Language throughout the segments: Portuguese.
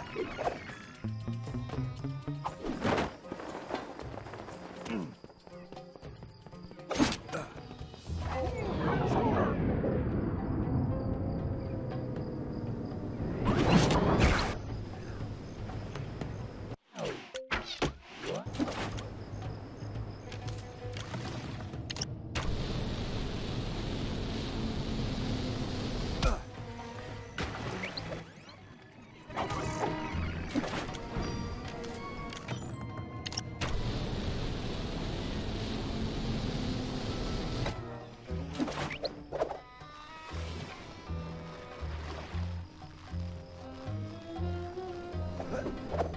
casa. it.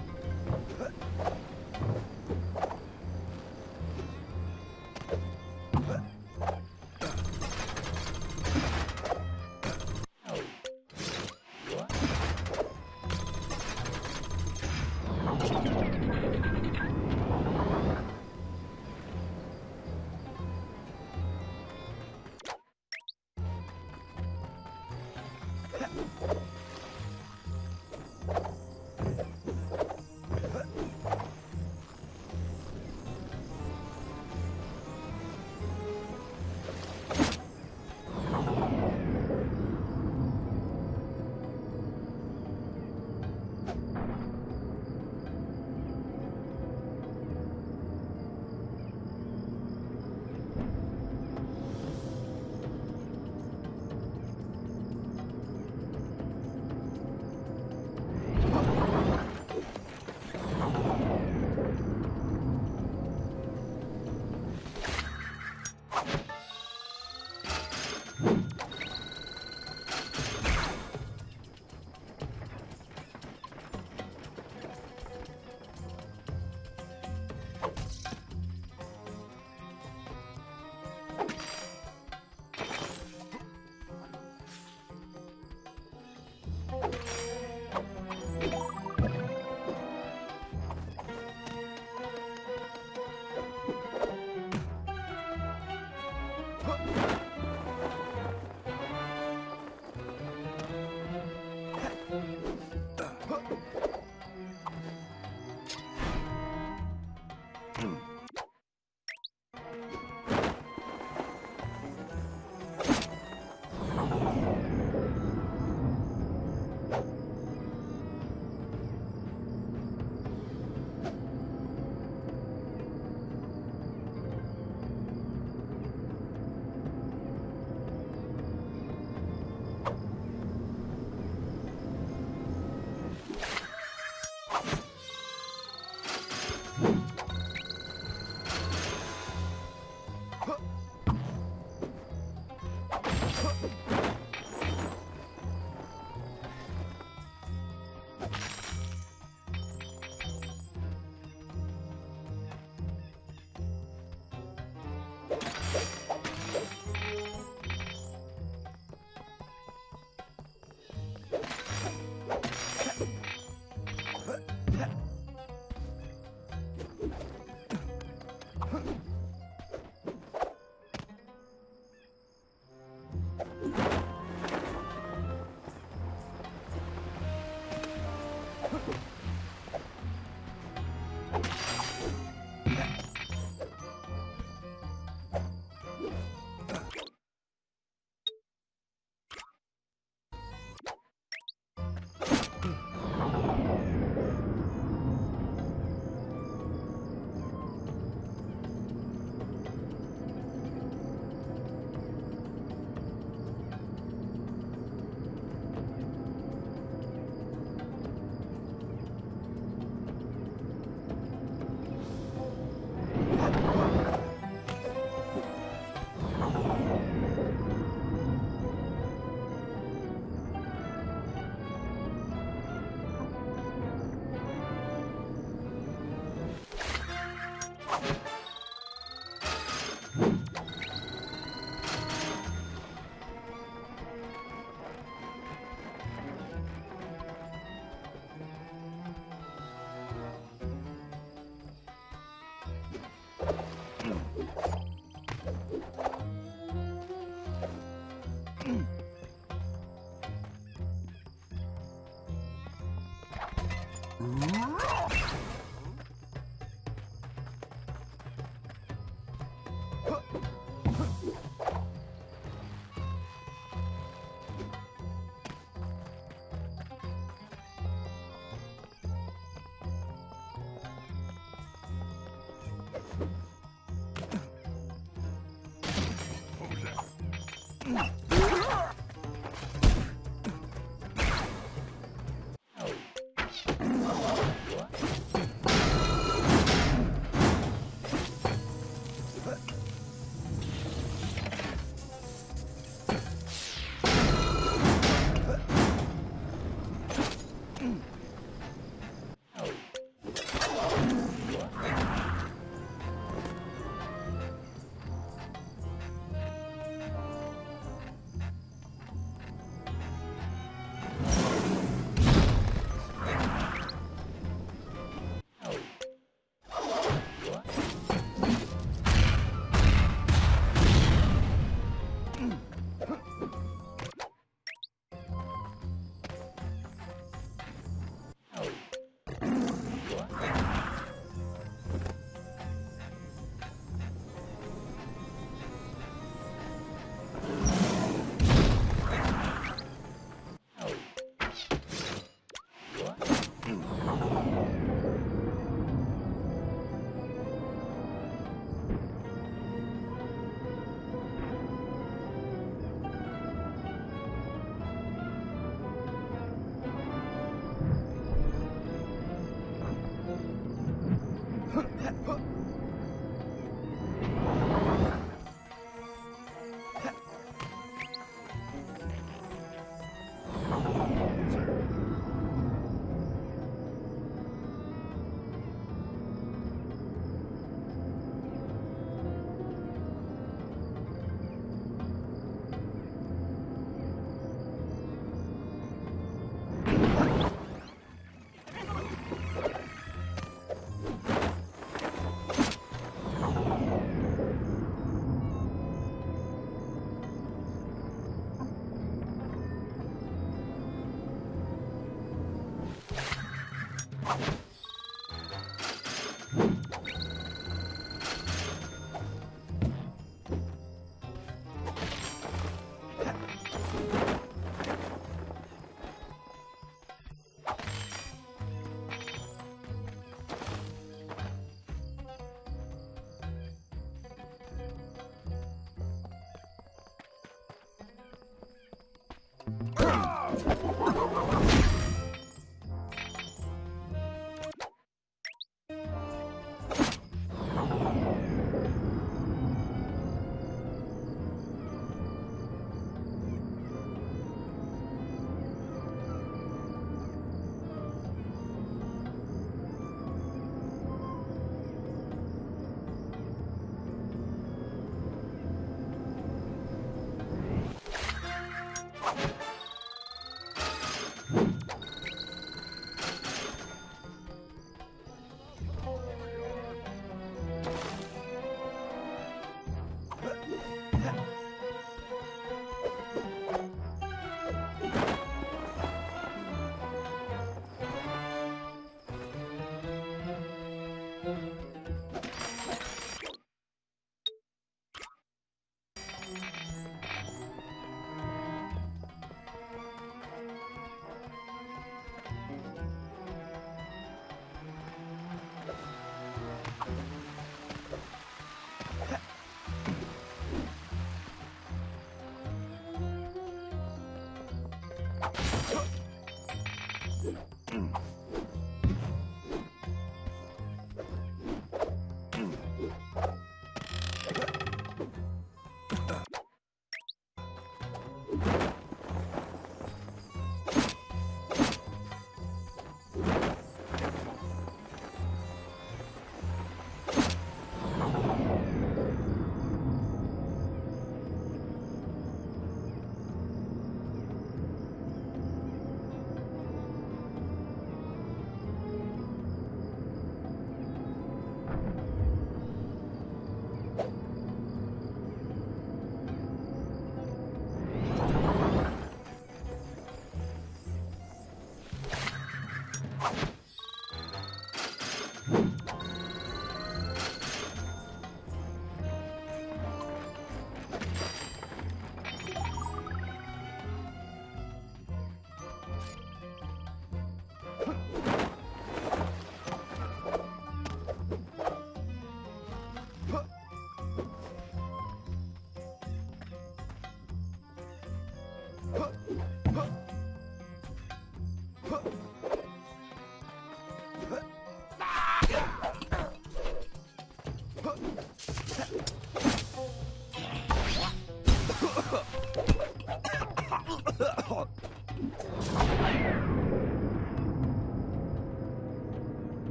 you